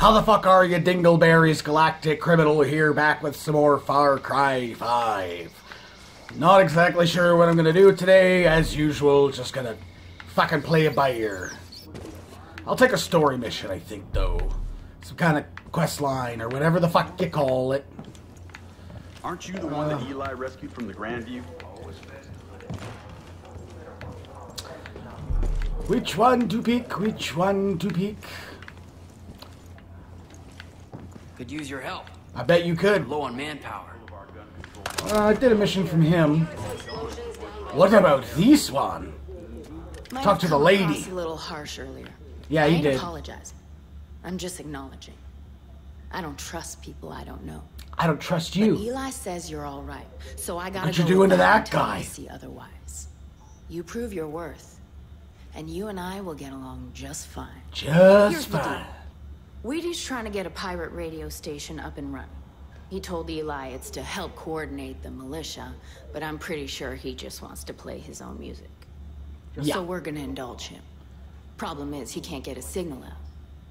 How the fuck are you, Dingleberries Galactic Criminal here, back with some more Far Cry 5. Not exactly sure what I'm gonna do today, as usual, just gonna fucking play it by ear. I'll take a story mission, I think, though. Some kind of quest line, or whatever the fuck you call it. Aren't you the one that Eli rescued from the Grandview? Which one to pick? Which one to pick? Could use your help. I bet you could. Low on manpower. Uh, I did a mission from him. What about this one? Might Talk to the lady. across A little harsh earlier. Yeah, I you ain't did. apologizing. I'm just acknowledging. I don't trust people I don't know. I don't trust you. But you. Eli says you're all right, so I gotta What you go doing to that that guy? I see otherwise. You prove your worth, and you and I will get along just fine. Just Here's fine. Wheaty's trying to get a pirate radio station up and running. He told Eli it's to help coordinate the militia, but I'm pretty sure he just wants to play his own music. Yeah. So we're gonna indulge him. Problem is, he can't get a signal out.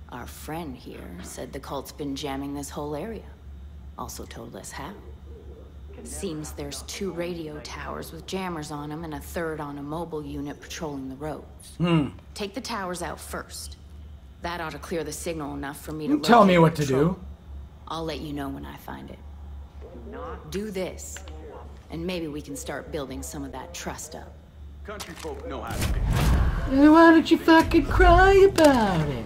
Our friend here said the cult's been jamming this whole area. Also told us how. Seems there's two radio towers with jammers on them and a third on a mobile unit patrolling the roads. Hmm. Take the towers out first. That ought to clear the signal enough for me to Tell me locate what to do. I'll let you know when I find it. Do this, and maybe we can start building some of that trust up. Country folk know how to be. Eh, Why don't you fucking cry about it?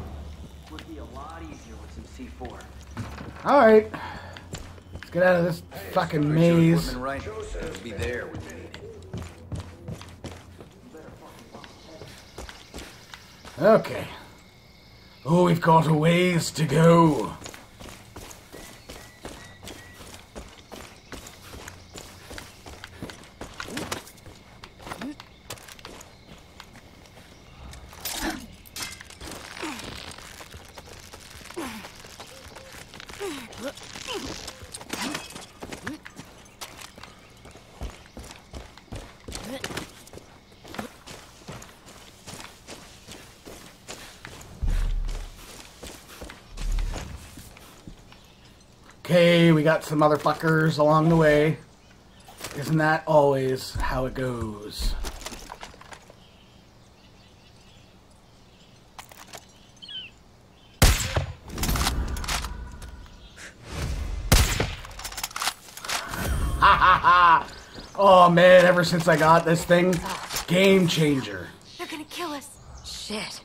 Would be a lot easier with some C4. Alright. Let's get out of this fucking maze. Right. Be there when you. Okay. Oh, we've got a ways to go. Got some motherfuckers along the way. Isn't that always how it goes? Ha ha ha! Oh man, ever since I got this thing, game changer. They're gonna kill us. Shit.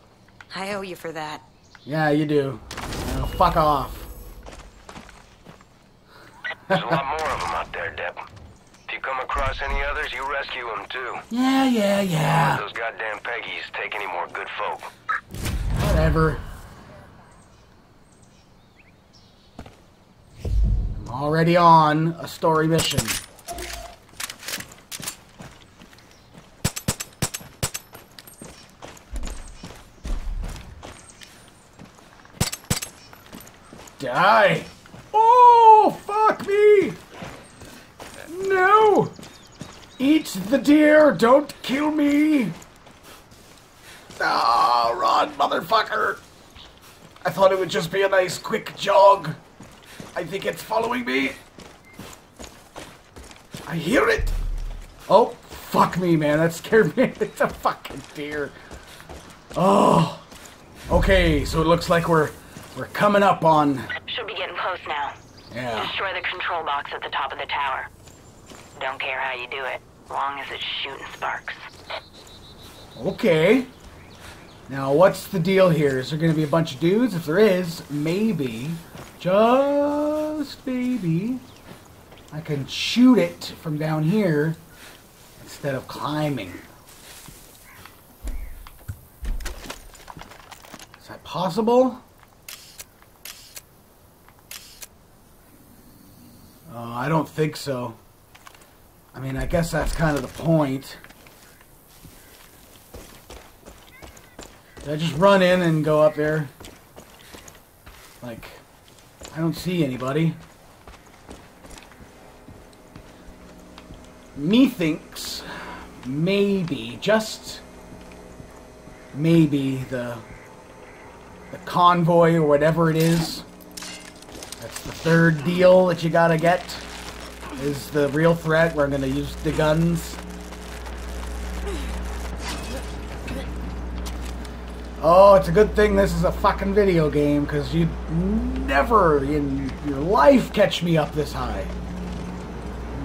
I owe you for that. Yeah, you do. Now, fuck off. There's a lot more of them out there, Deb. If you come across any others, you rescue them too. Yeah, yeah, yeah. Those goddamn Peggies take any more good folk. Whatever. I'm already on a story mission. Die! Oh, fuck me! No! Eat the deer, don't kill me! Ah, run, motherfucker! I thought it would just be a nice quick jog. I think it's following me. I hear it. Oh, fuck me, man. That scared me. it's a fucking deer. Oh. Okay, so it looks like we're we're coming up on Should be getting close now. Yeah. Destroy the control box at the top of the tower. Don't care how you do it, long as it's shooting sparks. Okay. Now, what's the deal here? Is there going to be a bunch of dudes? If there is, maybe, just maybe, I can shoot it from down here instead of climbing. Is that possible? Uh, I don't think so. I mean, I guess that's kind of the point. Did I just run in and go up there? Like, I don't see anybody. Methinks maybe, just maybe the the convoy or whatever it is the third deal that you gotta get. Is the real threat where I'm gonna use the guns. Oh, it's a good thing this is a fucking video game, because you'd never in your life catch me up this high.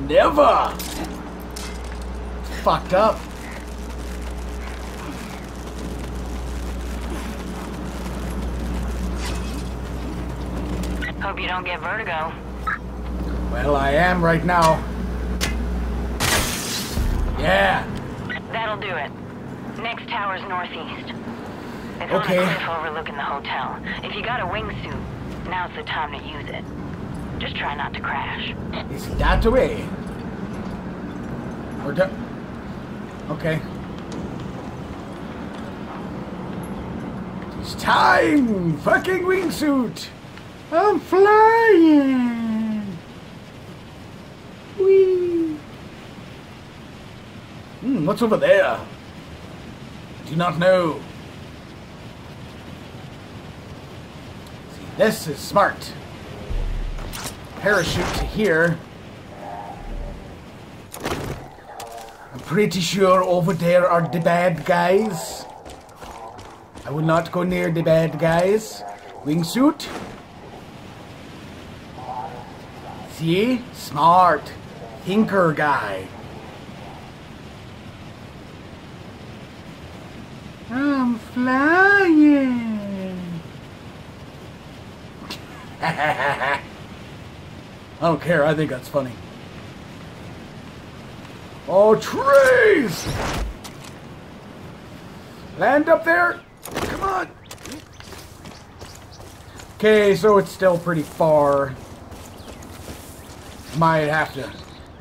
Never! It's fucked up. Hope you don't get vertigo. Well, I am right now. Yeah. That'll do it. Next tower's northeast. It's Okay. on a cliff overlooking the hotel. If you got a wingsuit, now's the time to use it. Just try not to crash. Is that the way? Or do- Okay. It's time! Fucking wingsuit! I'm flying! Whee! Hmm, what's over there? I Do not know. See, this is smart. Parachute to here. I'm pretty sure over there are the bad guys. I will not go near the bad guys. Wingsuit. See? Smart. Thinker guy. I'm flying. I don't care. I think that's funny. Oh, trees! Land up there. Come on. Okay, so it's still pretty far. Might have to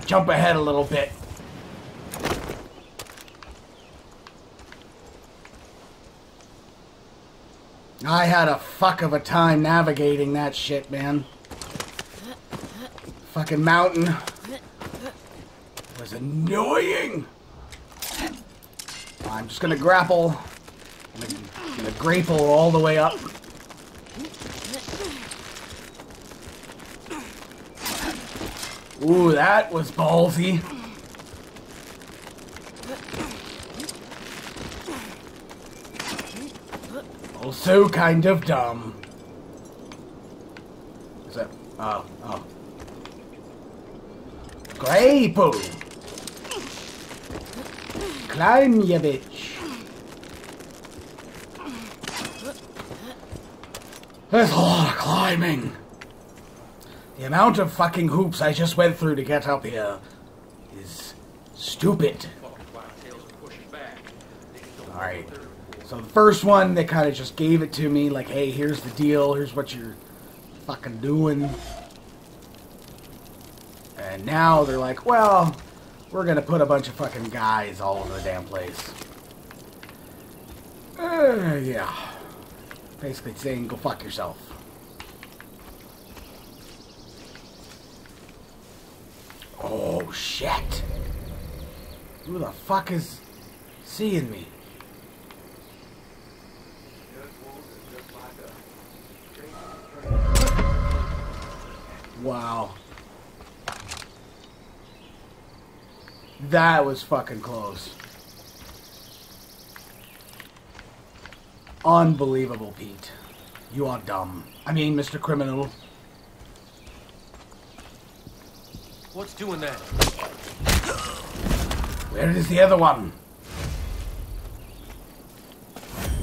jump ahead a little bit. I had a fuck of a time navigating that shit, man. Fucking mountain it was annoying. I'm just gonna grapple. I'm gonna, gonna grapple all the way up. Ooh, that was ballsy. Also kind of dumb. Is that? Uh, uh. Oh, oh. Grapple! Climb, ya bitch. There's a lot of climbing. The amount of fucking hoops I just went through to get up here is stupid. Alright. So the first one, they kind of just gave it to me, like, hey, here's the deal, here's what you're fucking doing. And now they're like, well, we're gonna put a bunch of fucking guys all over the damn place. Uh, yeah. Basically saying, go fuck yourself. Oh, shit. Who the fuck is seeing me? Wow. That was fucking close. Unbelievable, Pete. You are dumb. I mean, Mr. Criminal. What's doing that? Where is the other one?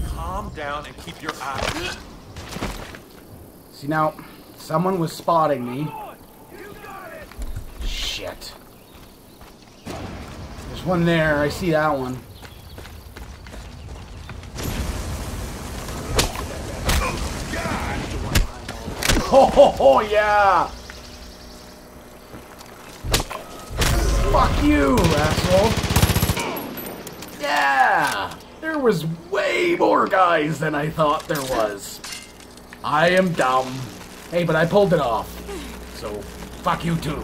Calm down and keep your eyes. See now, someone was spotting me. Shit. There's one there. I see that one. Ho oh, ho yeah! Fuck you, asshole. Yeah! There was way more guys than I thought there was. I am dumb. Hey, but I pulled it off. So, fuck you too.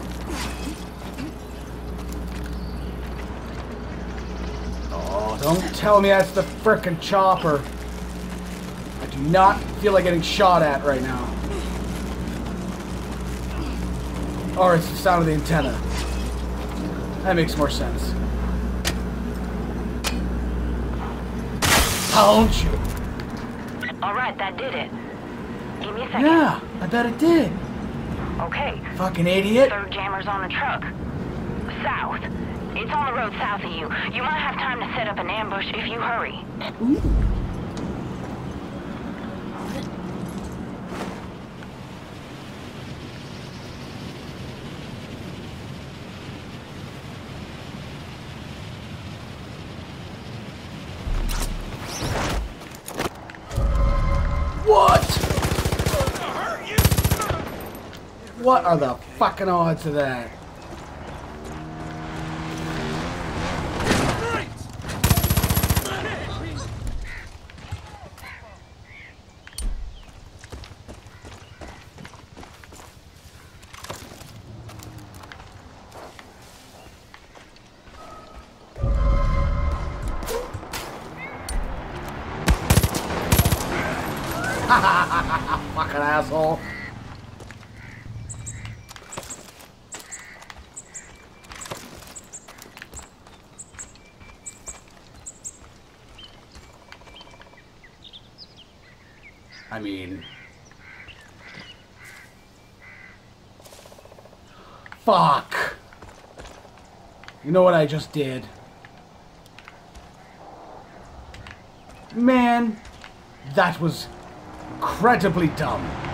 Oh, don't tell me that's the frickin' chopper. I do not feel like getting shot at right now. Or it's the sound of the antenna. That makes more sense. Don't you? Alright, that did it. Give me a second. Yeah, I bet it did. Okay. Fucking idiot. Third jammer's on the truck. South. It's on the road south of you. You might have time to set up an ambush if you hurry. What? What are the fucking odds of that? fucking asshole. I mean... Fuck! You know what I just did? Man, that was incredibly dumb.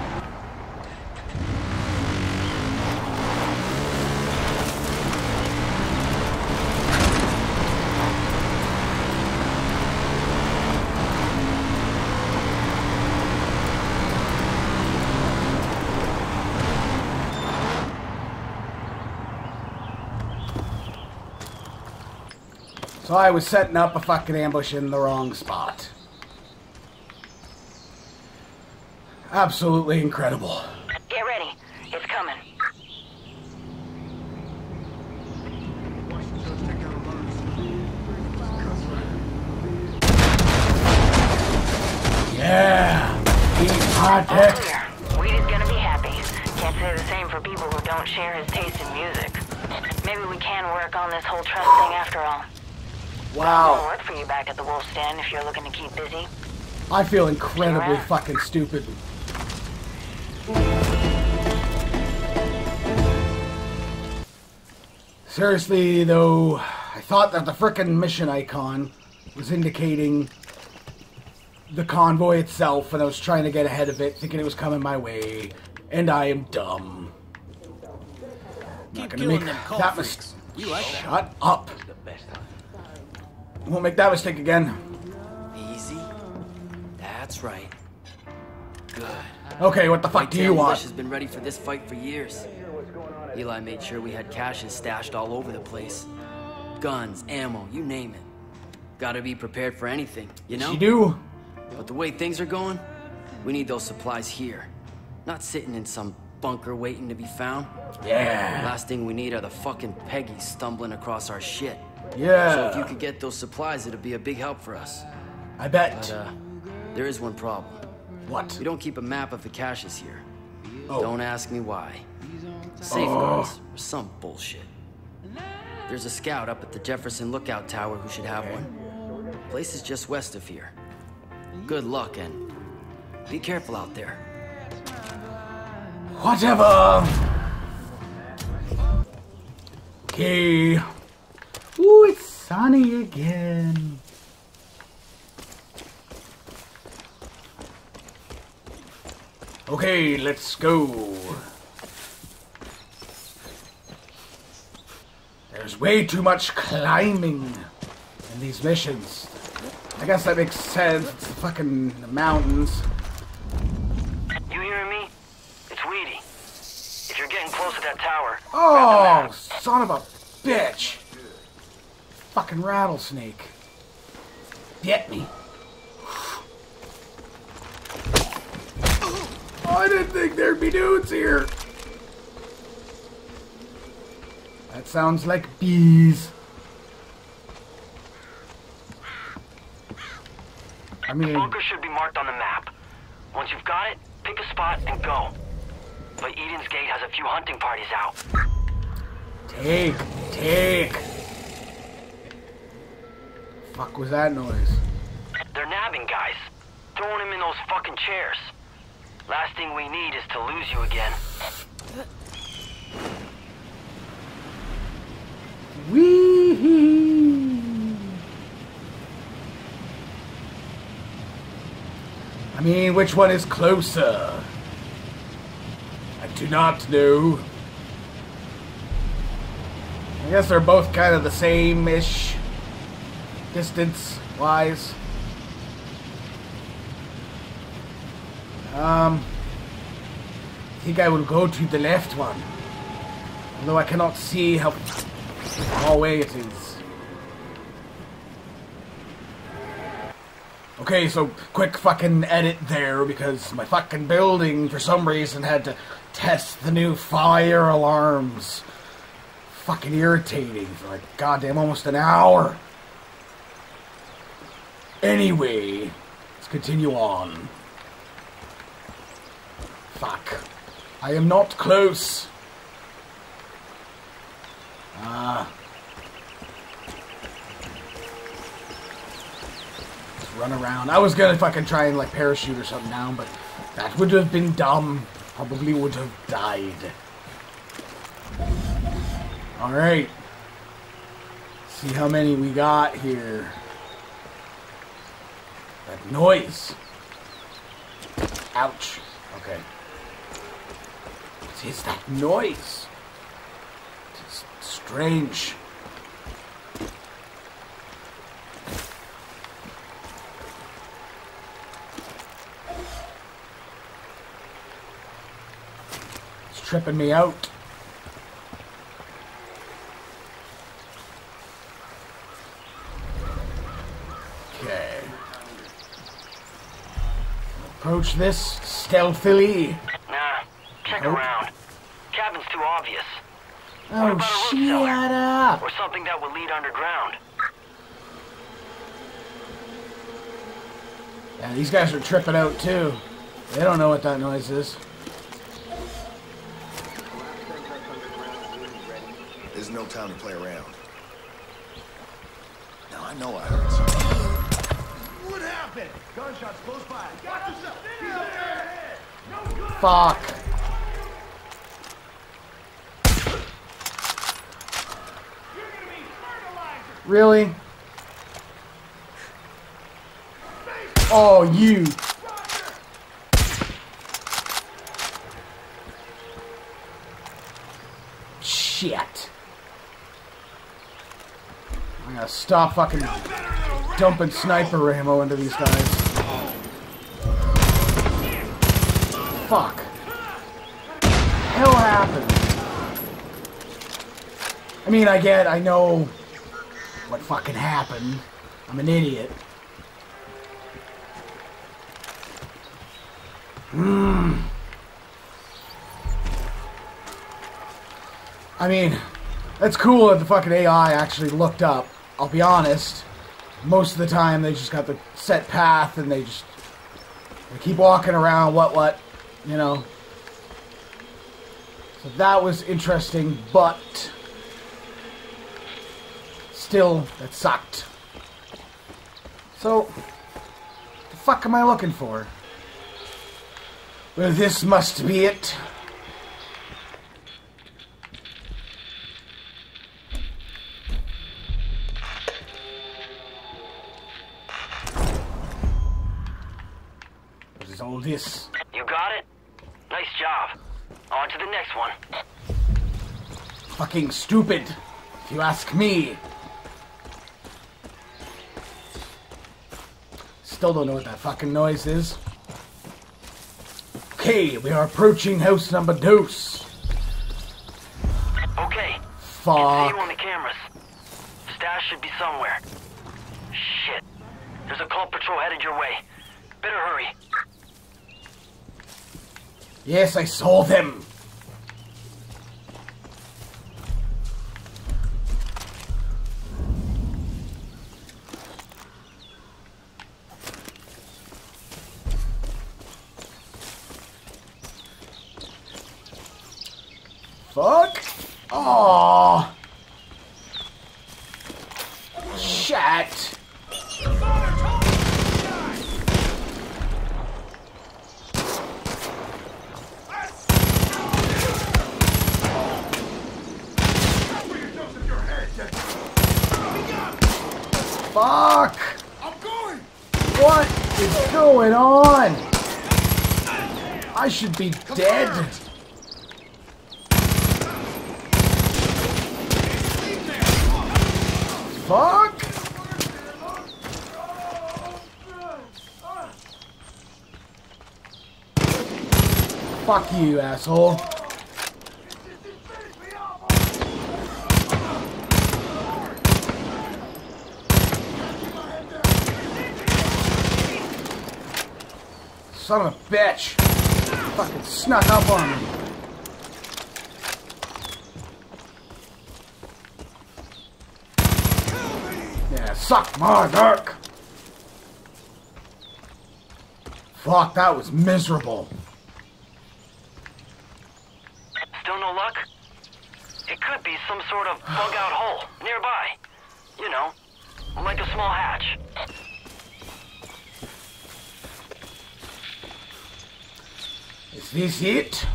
So I was setting up a fucking ambush in the wrong spot. Absolutely incredible. Get ready. It's coming. Yeah! Eat hot oh, All dick. Wheaty's gonna be happy. Can't say the same for people who don't share his taste in music. Maybe we can work on this whole trust thing after all. It'll Wow. work for you back at the Wolf's Den if you're looking to keep busy. I feel incredibly fucking stupid. Seriously, though, I thought that the frickin' mission icon was indicating the convoy itself, and I was trying to get ahead of it, thinking it was coming my way, and I am dumb. I'm not gonna make that mistake. Shut up. Won't make that mistake again. Easy. That's right. Good. Okay, what the fuck do you want? Has been ready for this fight for years. Eli made sure we had caches stashed all over the place. Guns, ammo, you name it. Gotta be prepared for anything, you know? You do? But the way things are going, we need those supplies here. Not sitting in some bunker waiting to be found. Yeah. Last thing we need are the fucking Peggies stumbling across our shit. Yeah. So if you could get those supplies, it'd be a big help for us. I bet. But, uh, there is one problem. What? We don't keep a map of the caches here. Oh. Don't ask me why. Safeguards or some bullshit. There's a scout up at the Jefferson Lookout Tower who should have one. Place is just west of here. Good luck and be careful out there. Whatever. Okay. Ooh, it's sunny again. Okay, let's go. There's way too much climbing in these missions. I guess that makes sense. It's the fucking mountains. You hearing me? It's Wheaty. If you're getting close to that tower, Oh, son of a bitch. Fucking rattlesnake. Get me. Oh, I didn't think there'd be dudes here. That sounds like bees. I mean... the bunker should be marked on the map. Once you've got it, pick a spot and go. But Eden's Gate has a few hunting parties out. Take, take. Fuck was that noise? They're nabbing guys, throwing them in those fucking chairs. Last thing we need is to lose you again. Wee. I mean, which one is closer? Do not do. I guess they're both kind of the same-ish distance-wise. Um, I think I will go to the left one. Although I cannot see how far away it is. Okay, so quick fucking edit there because my fucking building for some reason had to test the new fire alarms. Fucking irritating for like goddamn almost an hour. Anyway, let's continue on. Fuck. I am not close. Ah. Let's run around. I was gonna fucking try and like parachute or something down, but that would have been dumb. Probably would have died. Alright. See how many we got here. That noise. Ouch. Okay. What is that noise? It's strange. Tripping me out. Okay. Approach this stealthily. Nah, check around. Cabin's too obvious. Oh, about a root shut up! Or something that would lead underground. Yeah, these guys are tripping out too. They don't know what that noise is. No time to play around. Now I know I heard something. What happened? Gunshots close by. Got yourself. He's up there. No good. Fuck. You're gonna be fertilizer. Really? Oh, you. Shit. I gotta stop fucking dumping sniper ammo into these guys. Fuck. Hell happened. I mean, I get, I know what fucking happened. I'm an idiot. Hmm. I mean, that's cool that the fucking AI actually looked up. I'll be honest. Most of the time, they just got the set path and they just they keep walking around. What, what, you know. So that was interesting, but still, that sucked. So, the fuck am I looking for? Well, this must be it. All this? You got it? Nice job. On to the next one. Fucking stupid, if you ask me. Still don't know what that fucking noise is. Okay, we are approaching house number dose. Okay. Fuck. See you on the cameras. Stash should be somewhere. Shit. There's a cult patrol headed your way. Better hurry. Yes, I saw them. Fuck! Oh! Shit! Fuck! I'm going! What is going on? Be dead. Fuck! Fuck you, asshole. Son of a bitch. Fucking snuck up on me. Yeah, suck my dick. Fuck, that was miserable. Still no luck? It could be some sort of bug out hole nearby. You know, like a small hatch. Is this it?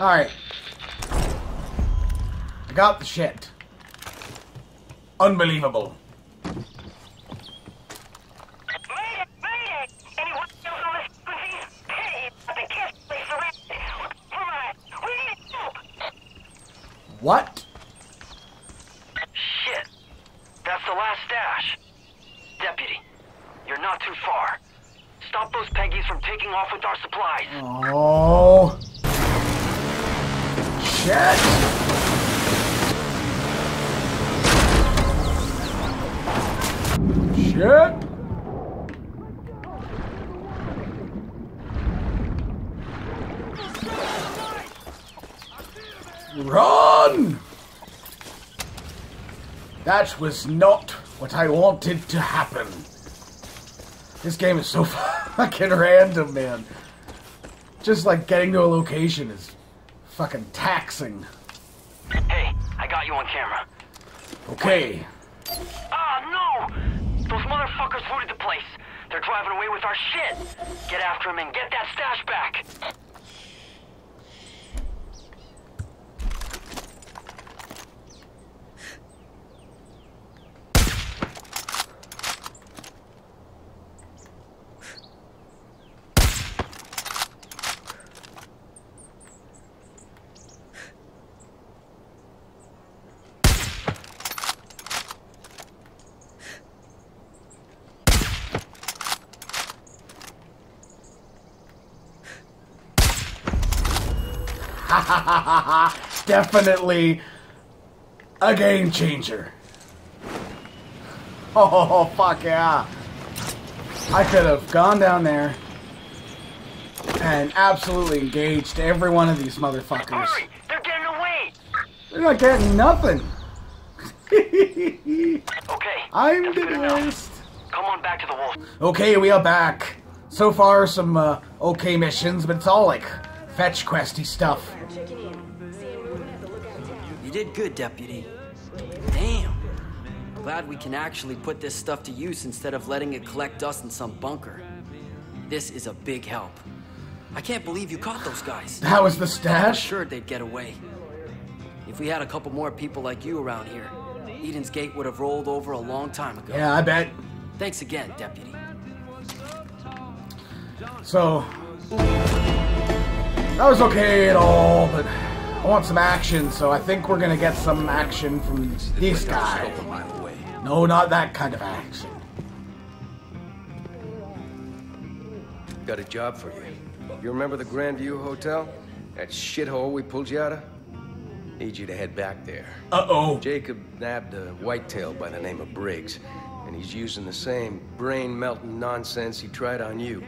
Alright. I got the shit. Unbelievable. Made it! Made it! Anyone else on this disease? Hey, the kids they surrounded. Come on, we need help! What? Shit. That's the last stash. Deputy, you're not too far. Stop those Peggies from taking off with our supplies. Oh. Shit. Shit. Run! That was not what I wanted to happen. This game is so fucking random, man. Just like getting to a location is fucking taxing. Hey, I got you on camera. Okay. Ah, no! Those motherfuckers looted the place. They're driving away with our shit. Get after them and get that stash back. Definitely a game changer. Oh, fuck yeah. I could have gone down there and absolutely engaged every one of these motherfuckers. Hurry! They're getting away! They're not getting nothing. Okay. I'm the best. Come on back to the wolf. Okay, we are back. So far, some uh, okay missions, but it's all like fetch questy stuff. You did good, Deputy. Damn. Glad we can actually put this stuff to use instead of letting it collect dust in some bunker. This is a big help. I can't believe you caught those guys. That was the stash? Sure, they'd get away. If we had a couple more people like you around here, Eden's Gate would have rolled over a long time ago. Yeah, I bet. Thanks again, Deputy. So, that was okay at all, but I want some action, so I think we're gonna get some action from this guy. Scope a mile away. No, not that kind of action. Got a job for you. You remember the Grandview Hotel? That shithole we pulled you out of? Need you to head back there. Uh-oh. Jacob nabbed a whitetail by the name of Briggs, and he's using the same brain-melting nonsense he tried on you.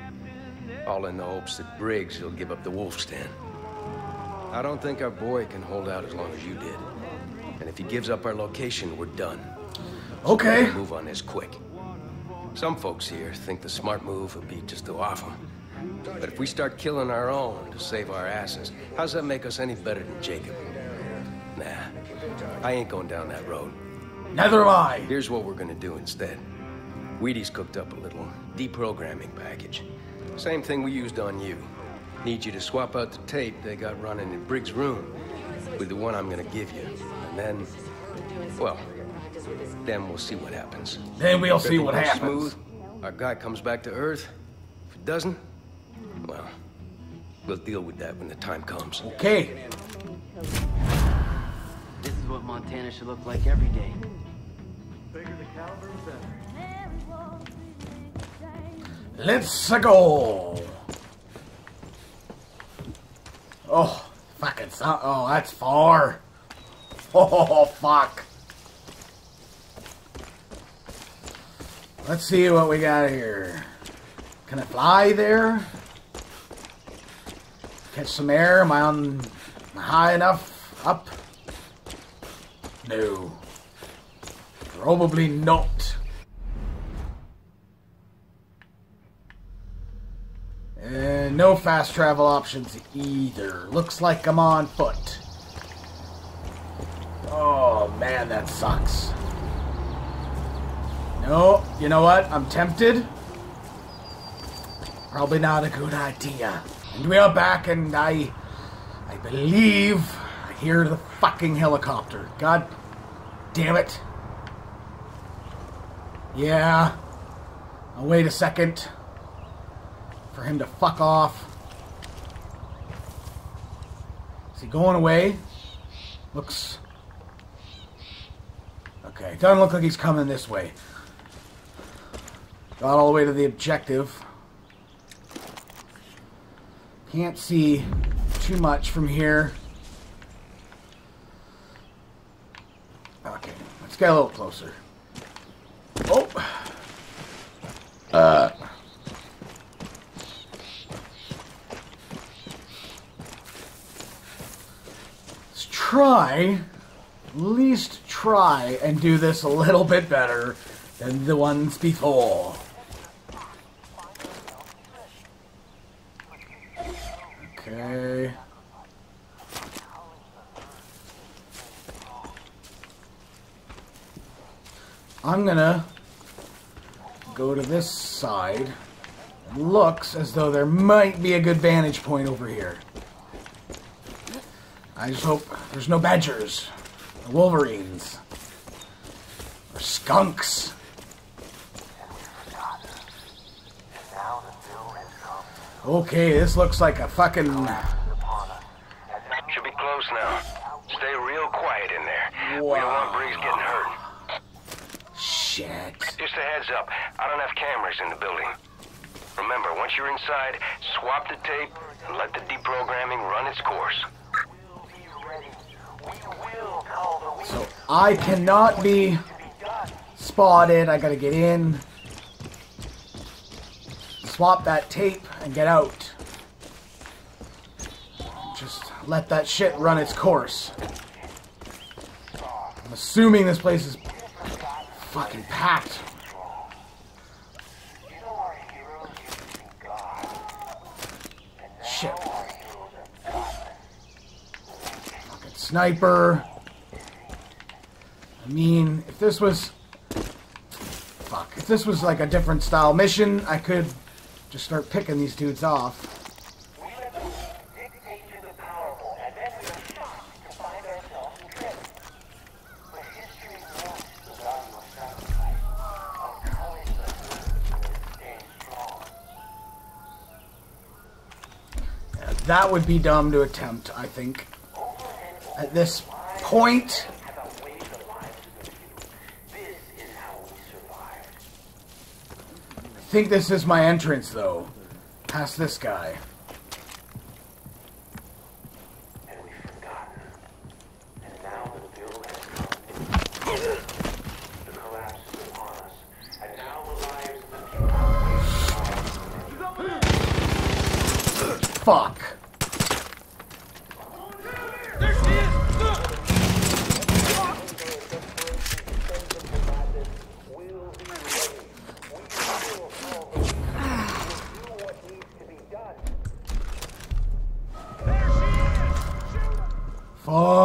All in the hopes that Briggs will give up the wolf's den. I don't think our boy can hold out as long as you did. And if he gives up our location, we're done. Okay. gotta move on this quick. Some folks here think the smart move would be just to off them. But if we start killing our own to save our asses, how's that make us any better than Jacob? Nah, I ain't going down that road. Neither am I. Here's what we're gonna do instead. Wheaty's cooked up a little deprogramming package. Same thing we used on you. Need you to swap out the tape they got running in Briggs' room with the one I'm gonna give you. And then, well, then we'll see what happens. Then we'll If see everything what goes happens. Smooth, our guy comes back to Earth. If it doesn't, well, we'll deal with that when the time comes. Okay. This is what Montana should look like every day. Let's go. Oh, fucking so- Oh, that's far. Oh, fuck. Let's see what we got here. Can I fly there? Catch some air? Am I on high enough? Up? No. Probably not. And no fast travel options either. Looks like I'm on foot. Oh man, that sucks. No, you know what? I'm tempted. Probably not a good idea. And we are back, and I, I believe I hear the fucking helicopter. God damn it. Yeah. I'll wait a second for him to fuck off. Is he going away? Looks. Okay, doesn't look like he's coming this way. Got all the way to the objective. Can't see too much from here. Okay, let's get a little closer. Oh! Uh. Let's try, at least try, and do this a little bit better than the ones before. Okay. I'm gonna go to this side. It looks as though there might be a good vantage point over here. I just hope there's no badgers, or wolverines, or skunks. Okay, this looks like a fucking. Should be close now. Stay real quiet in there. We don't want Briggs getting hurt. Shit. Just a heads up, I don't have cameras in the building. Remember, once you're inside, swap the tape and let the deprogramming run its course. So I cannot be spotted. I gotta get in, swap that tape, and get out. Just let that shit run its course. I'm assuming this place is fucking packed. Shit. Fucking sniper. I mean, if this was. Fuck. If this was like a different style mission, I could just start picking these dudes off. That would be dumb to attempt, I think. At this point, I think this is my entrance, though. Past this guy.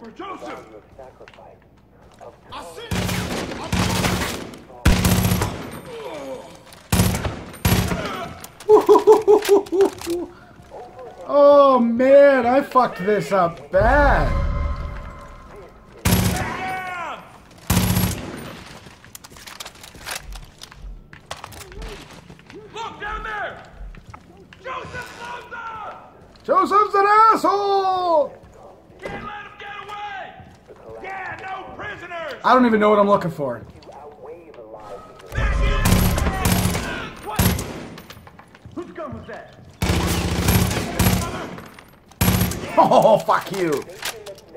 For Joseph! Oh man, I fucked this up bad. Down! Look down there! Joseph Loza! Joseph's an asshole! Can't let him get away! Yeah, no prisoners! I don't even know what I'm looking for. There she is! What? Whose gun was that? Oh, fuck you.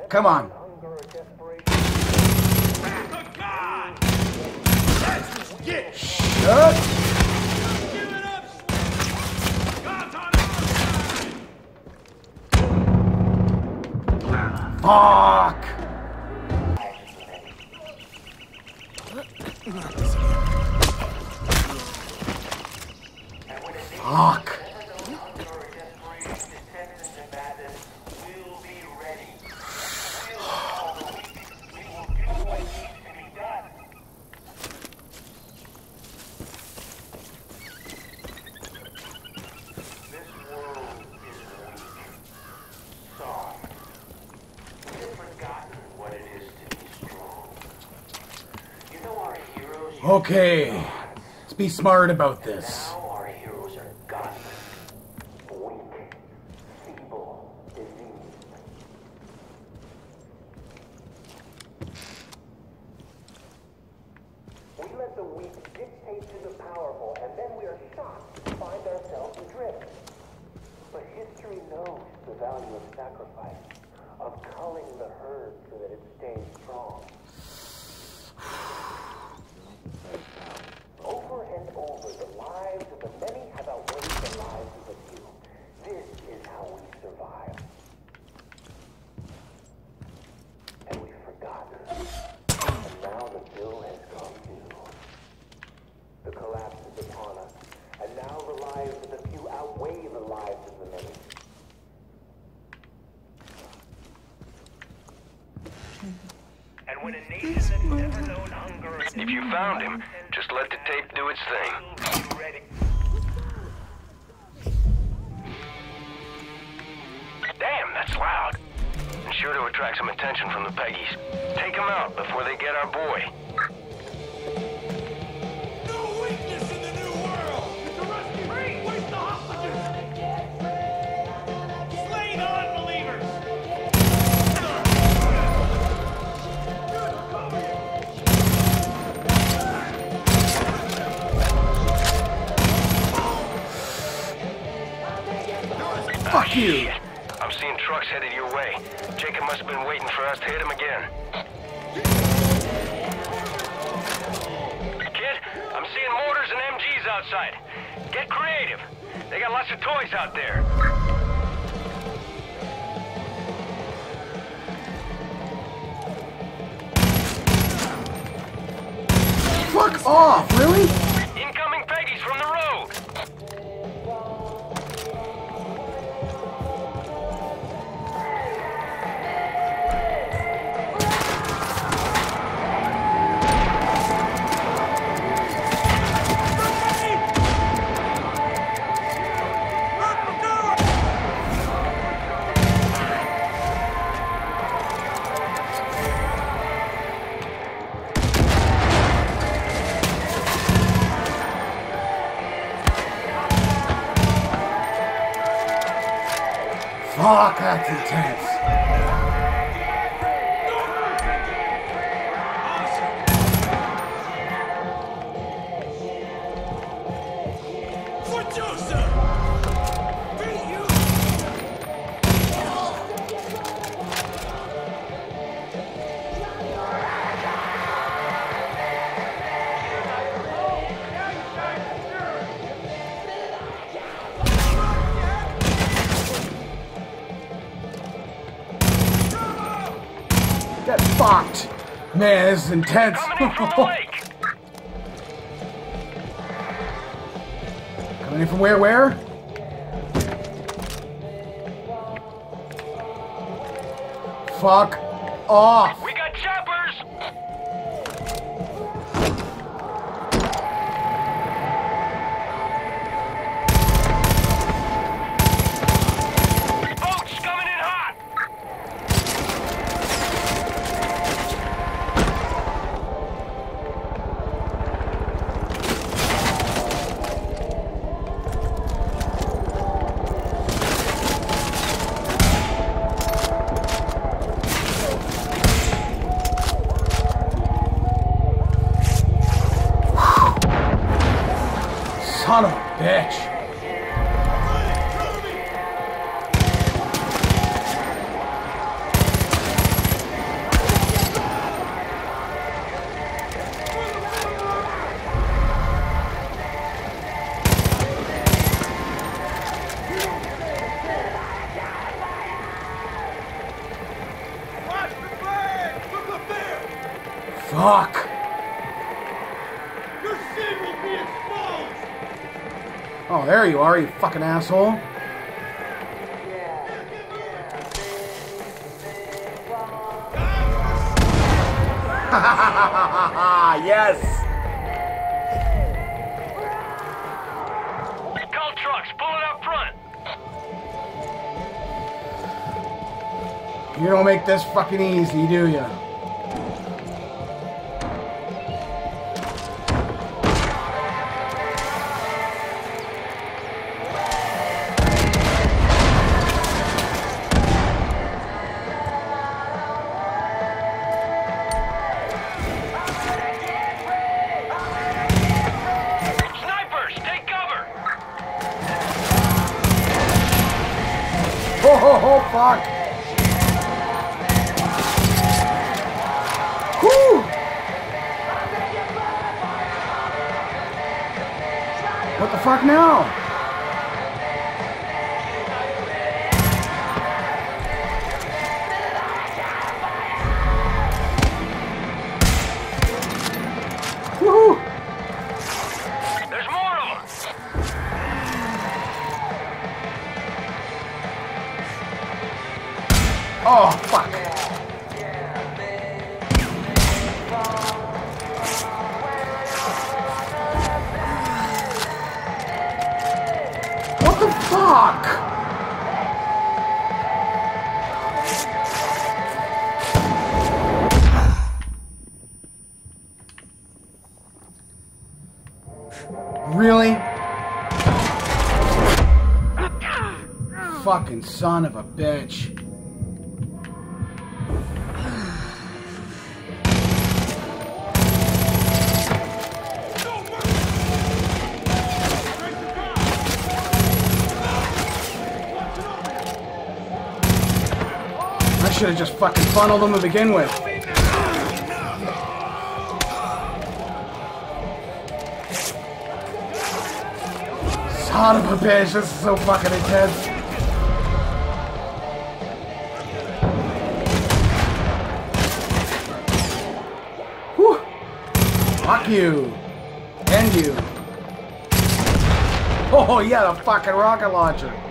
Come on. Good God! That's what you get! Shut. Give Fuck. Okay. Let's be smart about this. Our heroes are godless, weak, feeble, diseased. We let the weak dictate to the powerful, and then we are shocked to find ourselves adrift. But history knows the value of sacrifice, of culling the herd so that it stays strong. Over and over, the lives of the many have outweighed the lives of the few. This is how we survive. And we've forgotten. And now the bill has come due. The collapse is upon us. And now the lives of the few outweigh the lives of the many. And when a nation that's never known hunger If you found him, just let the tape do its thing. Damn, that's loud. And sure to attract some attention from the Peggies. Take them out before they get our boy. Fuck you. I'm seeing trucks headed your way. Jacob must have been waiting for us to hit him again. Kid, I'm seeing mortars and MGs outside. Get creative. They got lots of toys out there. Fuck off, really? Fuck, that's intense. Intense. Coming in from the lake. Coming in from where? Where? Fuck off. Son of a bitch. Fucking asshole. yes. Call trucks. Pull it up front. You don't make this fucking easy, do you? What the fuck now? Son of a bitch. I should have just fucking funneled them to begin with. Son of a bitch, this is so fucking intense. Fuck you. And you. Oh, yeah, the fucking rocket launcher.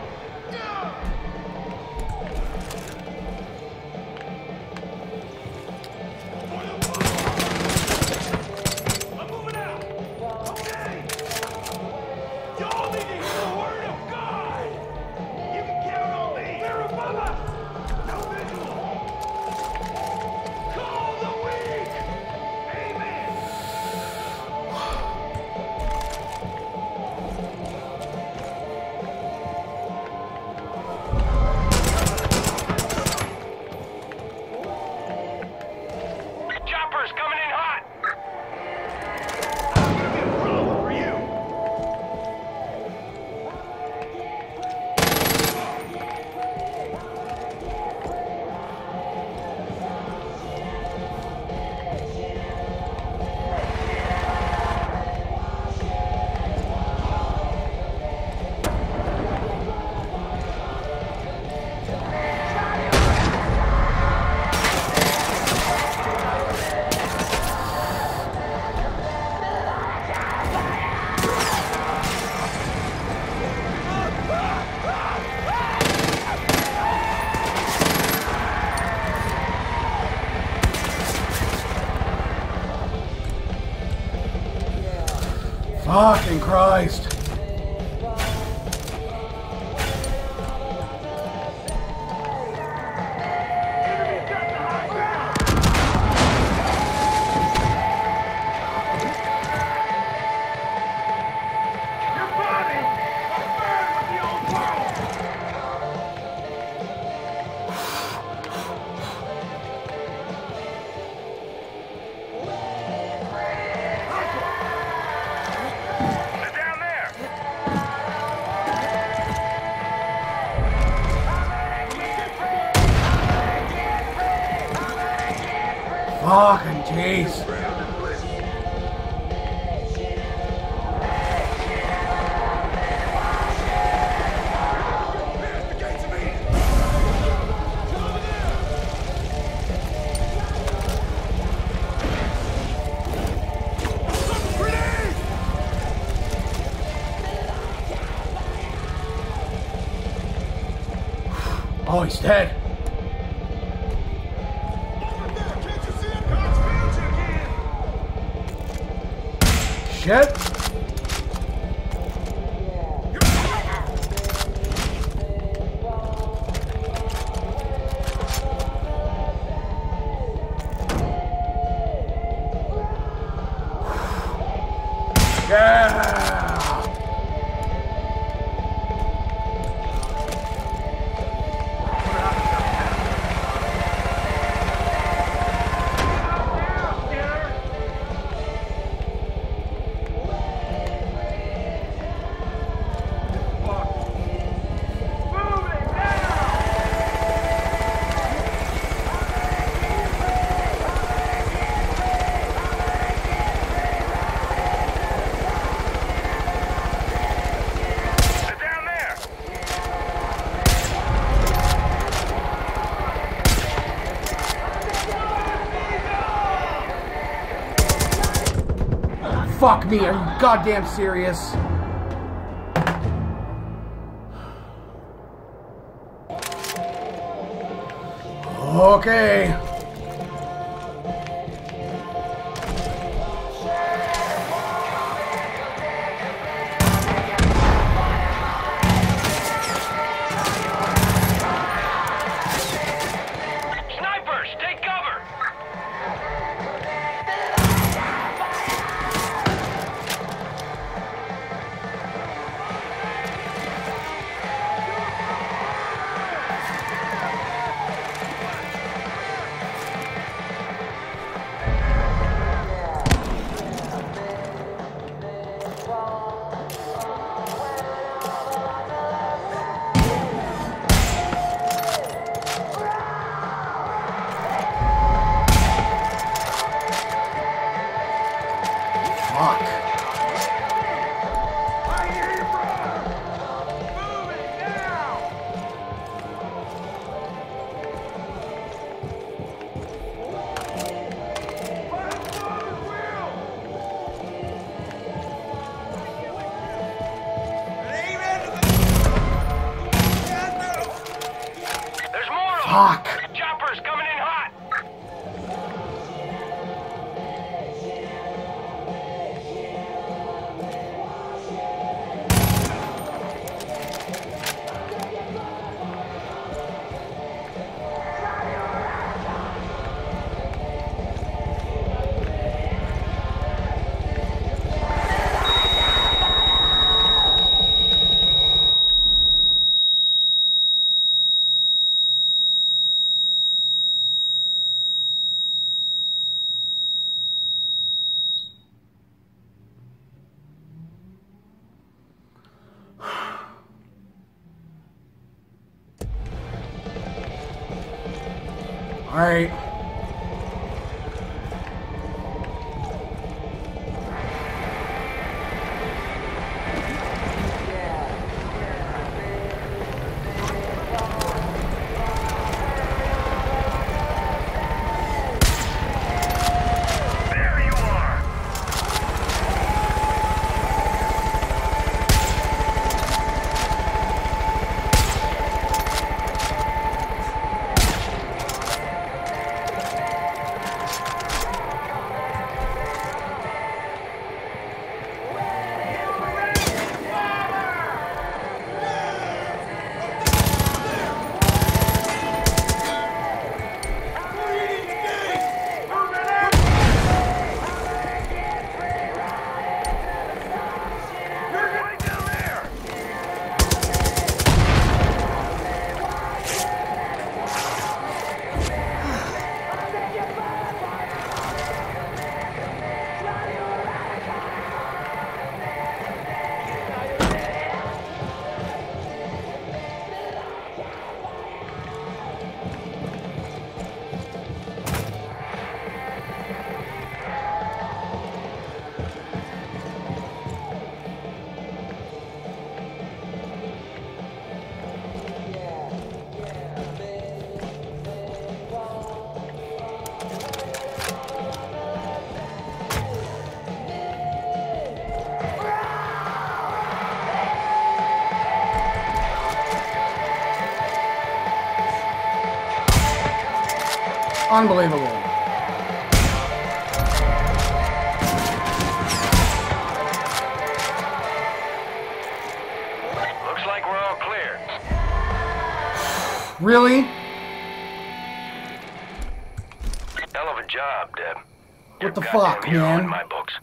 Fucking Christ. Oh, he's dead. Shit. Yeah! Are you goddamn serious? Okay. Unbelievable. Looks like we're all clear. Really? Hell of a job, Deb. What the fuck, man? in my books.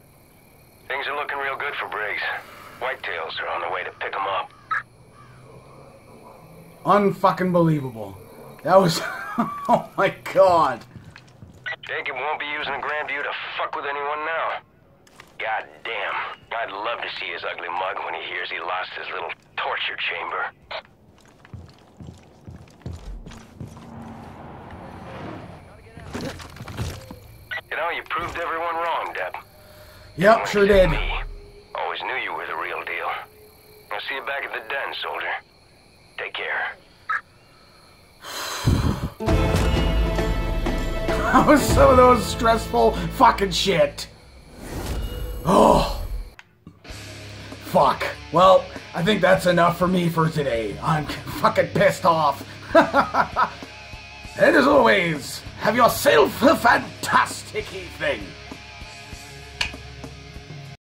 Things are looking real good for Briggs. Whitetails are on their way to pick them up. Unfucking believable. That was. oh my god. Jacob won't be using Grandview to fuck with anyone now. God damn. I'd love to see his ugly mug when he hears he lost his little torture chamber. You know, you proved everyone wrong, Deb. Yep, sure did. Me. Always knew you were the real deal. I'll see you back at the den, soldier. Take care. That was some of those stressful fucking shit. Oh. Fuck. Well, I think that's enough for me for today. I'm fucking pissed off. and as always, have yourself a fantastic evening.